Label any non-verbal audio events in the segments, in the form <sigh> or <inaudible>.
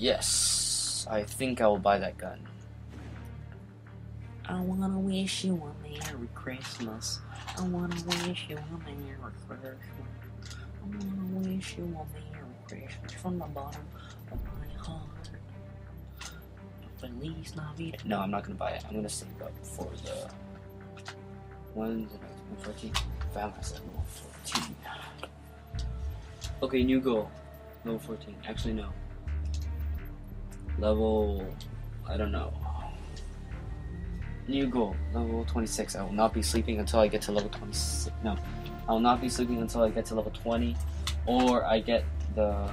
Yes, I think I will buy that gun. I wanna wish you a Merry Christmas. I wanna wish you a Merry Christmas. I wanna wish you a Merry Christmas from the bottom of my heart. Feliz Navidad. No, I'm not gonna buy it. I'm gonna save up for the one, the next 14. Found myself level 14. Okay, new goal. Level 14. Actually, no. Level. I don't know. New goal. Level 26. I will not be sleeping until I get to level 26. No. I will not be sleeping until I get to level 20. Or I get the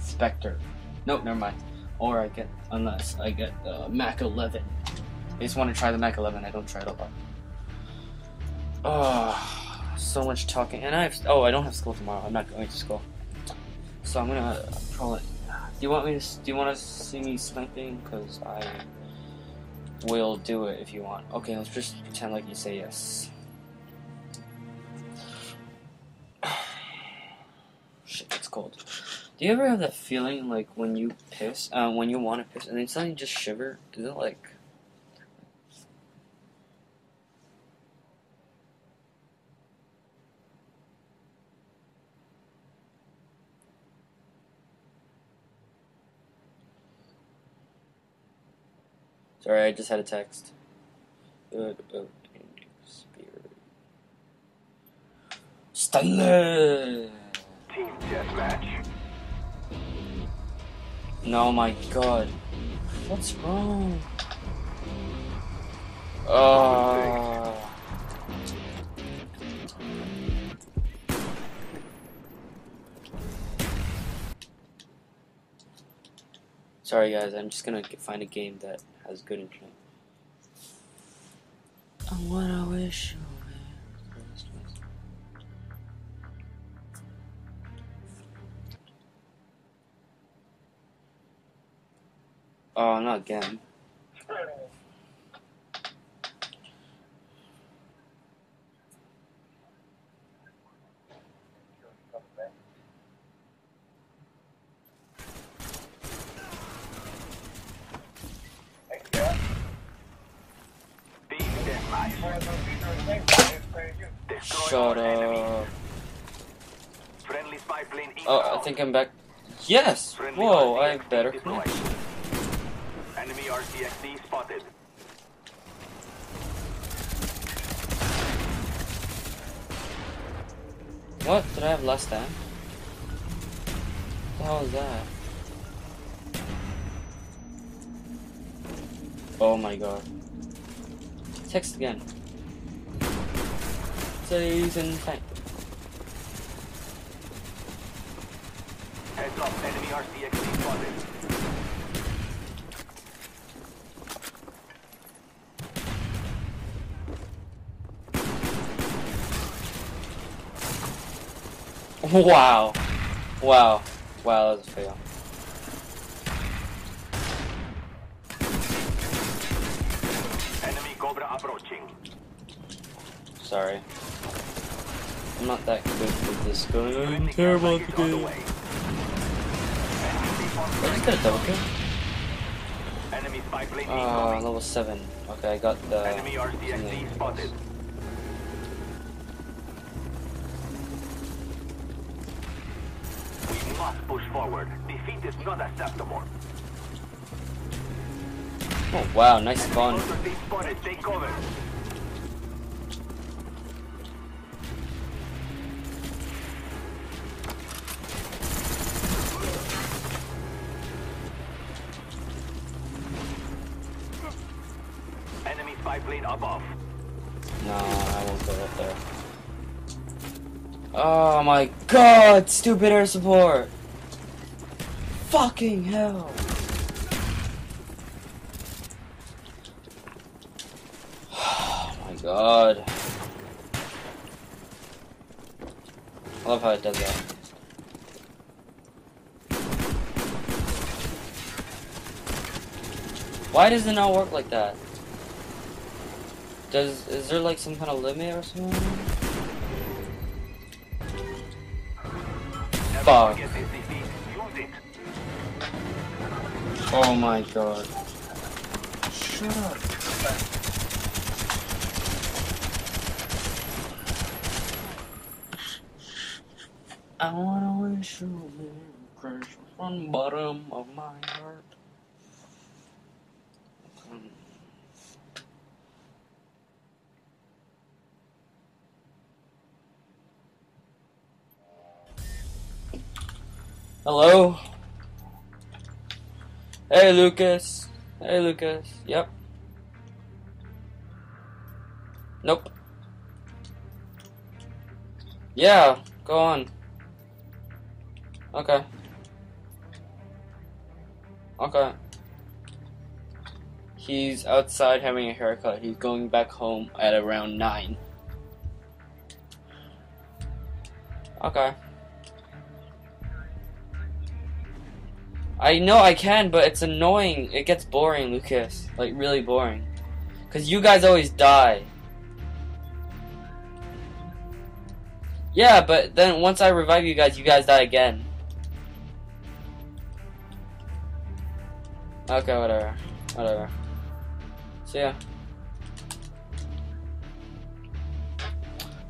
Spectre. Nope, never mind. Or I get. Unless I get the Mac 11. I just want to try the Mac 11. I don't try it a lot. Oh, so much talking. And I have. Oh, I don't have school tomorrow. I'm not going to school. So I'm gonna probably. Do you want me to? Do you want to see me sniping? Cause I will do it if you want. Okay, let's just pretend like you say yes. <sighs> Shit, it's cold. Do you ever have that feeling like when you piss, uh, when you want to piss, and then suddenly you just shiver? Is it like? Sorry, I just had a text. Good about spirit. Team deathmatch. No, my god. What's wrong? Oh. Sorry guys, I'm just gonna find a game that has good internet. I wanna wish you a Merry Oh, not again. Team deathmatch. Destroy Shut up. Oh, I think I'm back. Yes! Whoa, I have better connection. Enemy spotted. What? Did I have less than? What the hell is that? Oh my god. Text again. Season tank. Heads up, enemy RCXD spotted. Wow. Wow. Wow, that was a fail. Enemy Cobra approaching. Sorry. I'm not that good with this gun. I'm terrible care at the package on the game. way. I just got a double kill. Enemy spy plane Uh, level 7. Okay, I got the... Enemy RCXD something. spotted. We must push forward. Defeat is not acceptable. Oh, wow, nice spawn. Enemy RCXD spotted. Take cover. My god, stupid air support! Fucking hell! <sighs> Oh my god. I love how it does that. Why does it not work like that? Does is there like some kind of limit or something? Fuck. forget this defeat. Use it. Oh my god. Shut up. I wanna wish you a Merry Christmas from the bottom of my heart. Hello? Hey Lucas. Hey Lucas. Yep. Nope. Yeah, go on. Okay. Okay. He's outside having a haircut. He's going back home at around 9. Okay. I know I can, but it's annoying. It gets boring, Lucas. Like, really boring. Because you guys always die. Yeah, but then once I revive you guys, you guys die again. Okay, whatever. Whatever. So, yeah.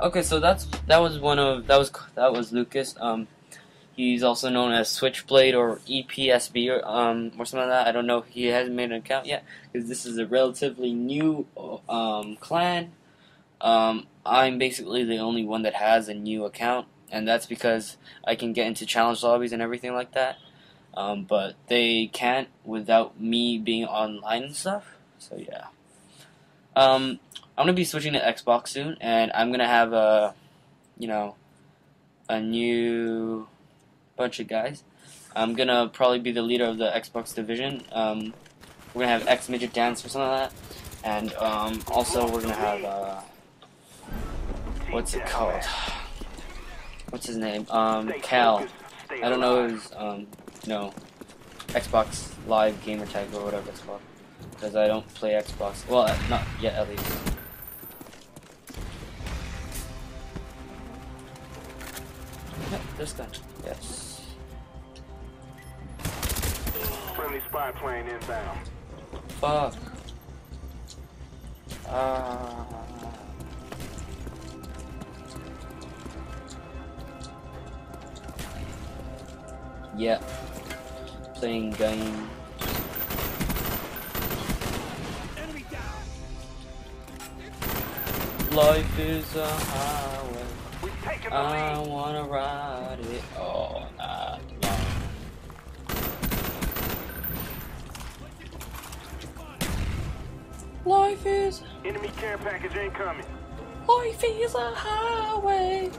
Okay, so that's that was one of that was that was Lucas. Um, he's also known as Switchblade or EPSB or um or something like that. I don't know. If he hasn't made an account yet because this is a relatively new um clan. Um, I'm basically the only one that has a new account, and that's because I can get into challenge lobbies and everything like that. Um, but they can't without me being online and stuff. So yeah. Um, I'm gonna be switching to Xbox soon, and I'm gonna have a, you know, a new bunch of guys. I'm gonna probably be the leader of the Xbox division. Um, we're gonna have X Midget Dance or something like that, and um, also we're gonna have uh, what's it called? What's his name? Um, Cal. I don't know his um, no, Xbox Live gamer tag or whatever it's called, because I don't play Xbox. Well, not yet at least. Yep, this gun. Yes. Friendly spy plane inbound. Fuck. Ah. yeah. Playing game. Life is a highway. We've taken the I lead. wanna ride it all Life is Enemy care package incoming. life is a highway.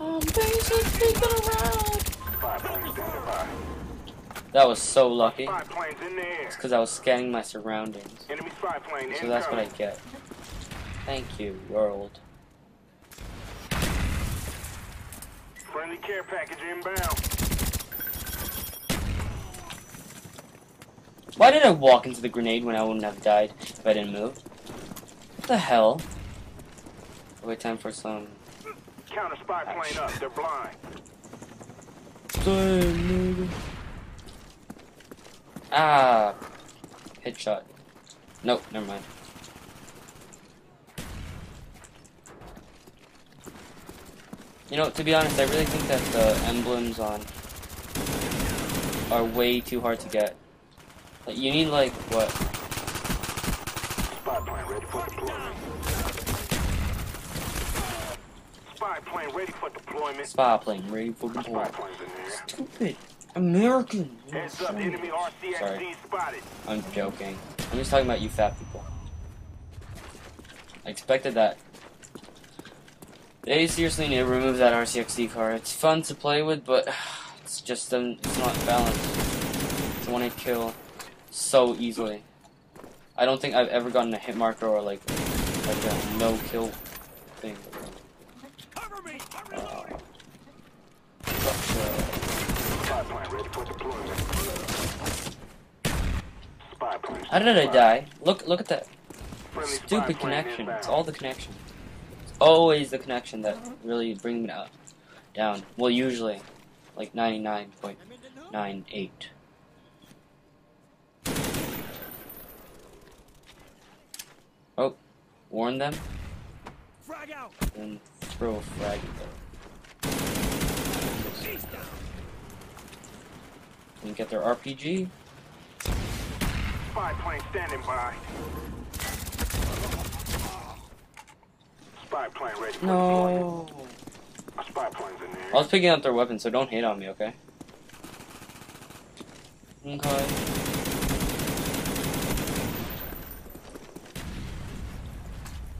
I'm basically going around. Spy plane standing. That was so lucky. Spy planes in the air. It's because I was scanning my surroundings. Enemy spy plane So that's what I get. Thank you, world. Friendly care package inbound. Why did I walk into the grenade when I wouldn't have died if I didn't move? What the hell? Wait time for some. Counter spy plane up. They're blind. Ah, headshot. Nope, never mind. You know, to be honest, I really think that the emblems on are way too hard to get. Like, you need like what? Spy plane ready for deployment. Spy plane ready for deployment. Spa plane ready for deployment. planes in the air. Stupid American. Heads up, enemy RCXD Sorry. spotted. I'm joking. I'm just talking about you fat people. I expected that. They seriously need to remove that RCXD car. It's fun to play with, but <sighs> it's just um, it's not balanced. It's a one-hit kill so easily. I don't think I've ever gotten a hit marker or like like a no kill thing. Uh, but, uh, Spy plane ready for deployment. Spy plane. how did I die? Look look at that stupid connection. It's all the connection. It's always the connection that uh-huh. really brings me down. Down. Well, usually, like ninety nine point nine eight. Oh, warn them Frag out. and throw a frag at them. And get their RPG. Spy plane standing by. Spy plane ready for. No. A spy plane's in there. I was picking up their weapons, so don't hate on me, okay? Okay.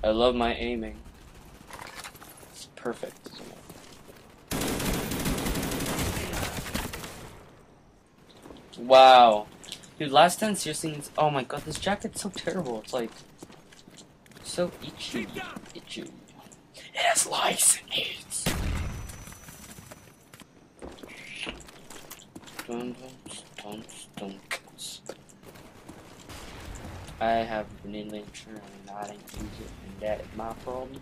I love my aiming. It's perfect. Wow. Dude, last stand seriously is- oh my god, this jacket's so terrible. It's like so itchy. Itchy. It has lice in it. Dun, dun, dun, dun, dun. I have vanilla insurance and I didn't use it, and that is my problem.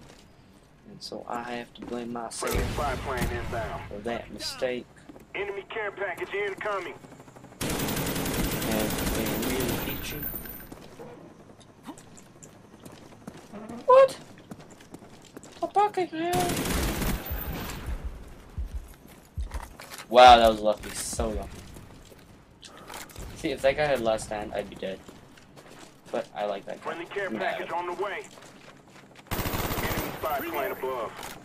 And so I have to blame myself Friendly inbound. for that mistake. Enemy care package incoming. And being really itchy. What? The bucket man. Wow, that was lucky. So lucky. See, if that guy had last stand, I'd be dead. But I like that guy. Friendly care I'm package on the way. Enemy spy plane above.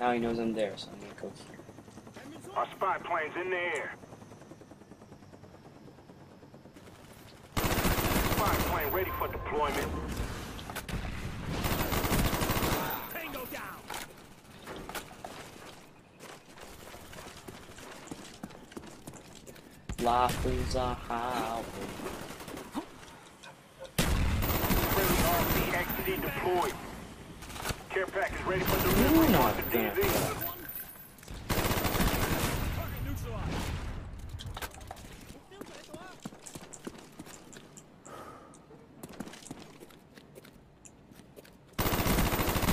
Now he knows I'm there, so I'm gonna go here. Our spy plane's in the air. Spy plane ready for deployment. Life is a highway. Friendly RCXD deployed. Care package ready for You're delivery. not to gonna DZ. Target neutralized.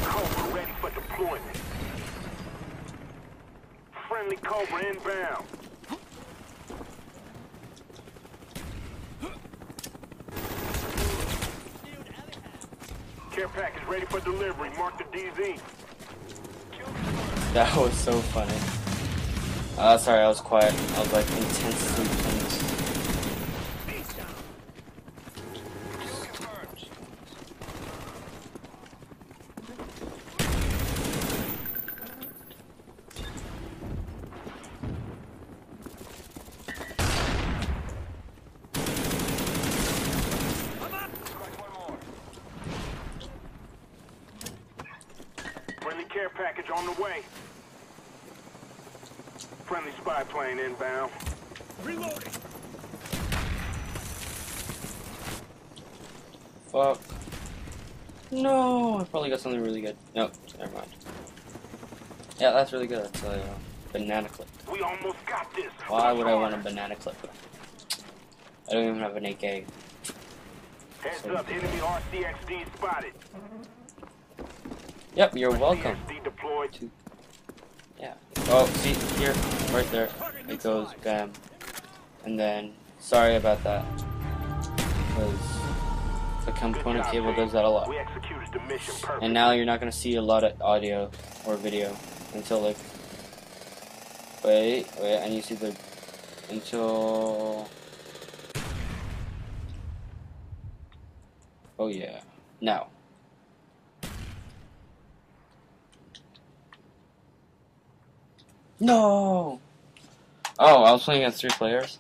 Cobra ready for deployment. Friendly Cobra inbound. Care package ready for delivery. Mark the DZ. That was so funny. Uh, sorry, I was quiet. I was like intensely playing this. Friendly care package on the way. Friendly spy plane inbound. Reloading. Fuck. No, I probably got something really good. Nope, never mind. Yeah, that's really good. That's a uh, banana clip. We almost got this. Why would I want a banana clip? I don't even have an AK. Heads up, enemy RCXD spotted. Yep, you're welcome. Deployed. Yeah. Oh, see here, right there. It goes bam, and then sorry about that. Because the component cable does that a lot. We executed the mission. And now you're not gonna see a lot of audio or video until like. Wait, wait, and you see the until. Oh yeah, now. No. Oh, I was playing against three players.